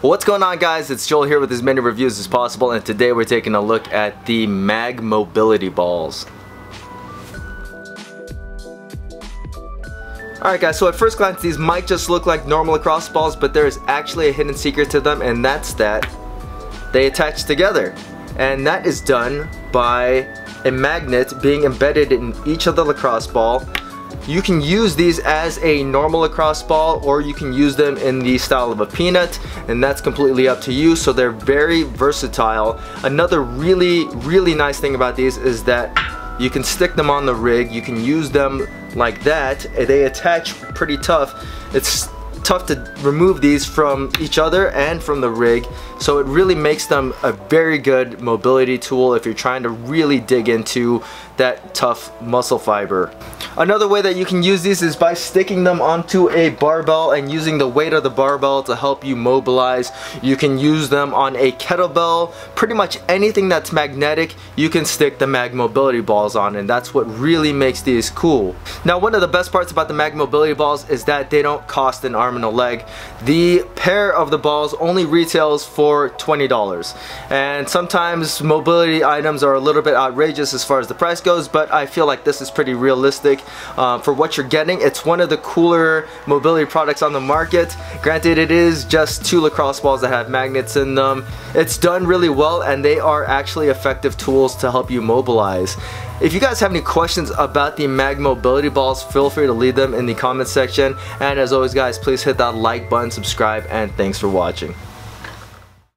What's going on guys? It's Joel here with as many reviews as possible and today we're taking a look at the MAG Mobility Balls. Alright guys, so at first glance these might just look like normal lacrosse balls but there is actually a hidden secret to them and that's that they attach together. And that is done by a magnet being embedded in each of the lacrosse ball you can use these as a normal lacrosse ball or you can use them in the style of a peanut and that's completely up to you so they're very versatile. Another really really nice thing about these is that you can stick them on the rig, you can use them like that, they attach pretty tough. It's tough to remove these from each other and from the rig so it really makes them a very good mobility tool if you're trying to really dig into that tough muscle fiber. Another way that you can use these is by sticking them onto a barbell and using the weight of the barbell to help you mobilize. You can use them on a kettlebell. Pretty much anything that's magnetic, you can stick the mag mobility balls on and that's what really makes these cool. Now one of the best parts about the mag mobility balls is that they don't cost an arm and a leg. The pair of the balls only retails for $20 and sometimes mobility items are a little bit outrageous as far as the price goes but I feel like this is pretty realistic uh, for what you're getting. It's one of the cooler mobility products on the market. Granted, it is just two lacrosse balls that have magnets in them. It's done really well and they are actually effective tools to help you mobilize. If you guys have any questions about the Mag Mobility Balls, feel free to leave them in the comment section. And as always guys, please hit that like button, subscribe, and thanks for watching.